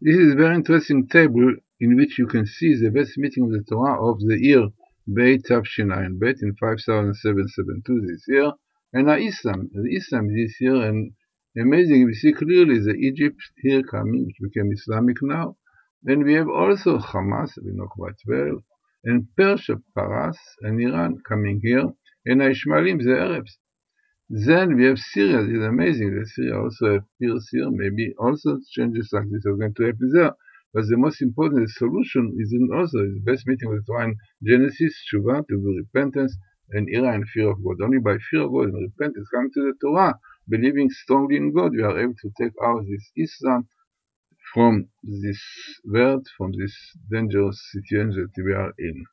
This is a very interesting table in which you can see the best meeting of the Torah of the year Beit Tafshinayim Bet in 5772 this year, and Islam. The Islam this year and amazing. We see clearly the Egypt here coming, which became Islamic now. Then we have also Hamas, we know quite well, and Persia, Paras, and Iran coming here, and Ishmaelim, the Arabs. Then we have Syria, It's is amazing. The Syria also appears here, maybe also changes like this are going to happen there. But the most important solution is in also the best meeting with in Genesis, Shuvah, to be repentance, and Ira and fear of God. Only by fear of God and repentance coming to the Torah, believing strongly in God, we are able to take out this Islam from this world, from this dangerous situation that we are in.